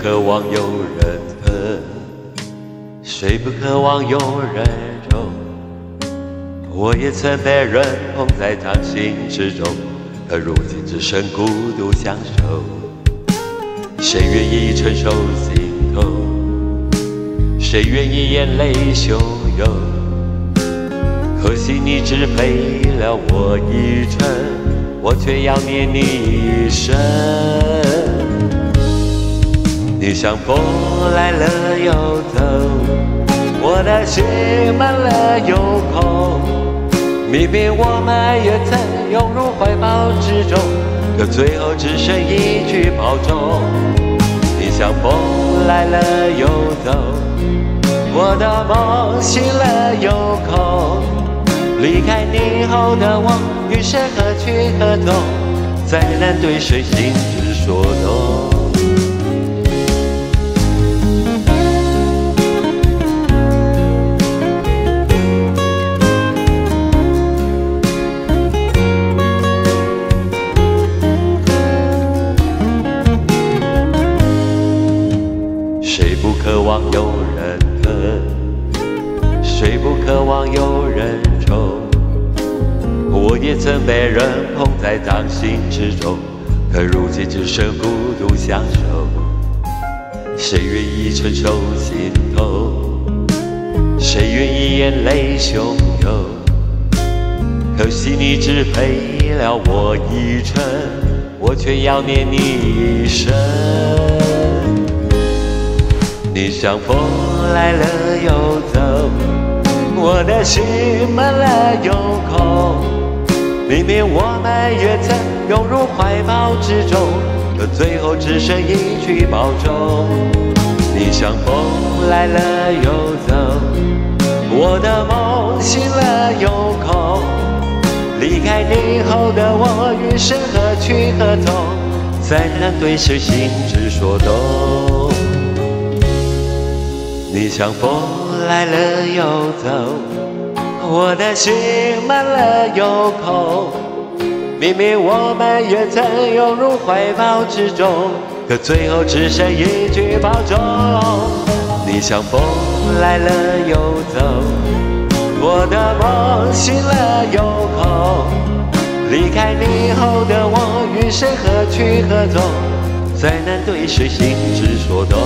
渴望有人疼？谁不渴望有人宠？我也曾被人捧在掌心之中，可如今只剩孤独相守。谁愿意承受心痛？谁愿意眼泪汹涌？可惜你只陪了我一程，我却要念你一生。你像风来了又走，我的心满了又空。明明我们也曾拥入怀抱之中，可最后只剩一句保重。你像风来了又走，我的梦醒了又空。离开你后的我，余生何去何从？再难对谁心之所动。渴望有人疼？谁不渴望有人宠？我也曾被人捧在掌心之中，可如今只剩孤独相守。谁愿意承受心痛？谁愿意眼泪汹涌？可惜你只陪了我一程，我却要念你一生。你像风来了又走，我的心满了又空。明明我们也曾拥入怀抱之中，可最后只剩一句保重。你像风来了又走，我的梦醒了又空。离开你后的我，余生何去何从？再难对谁心之所动。你像风来了又走，我的心满了又空。明明我们也曾拥入怀抱之中，可最后只剩一句保重。你像风来了又走，我的梦醒了又空。离开你后的我，余生何去何从？再难对谁心之所动。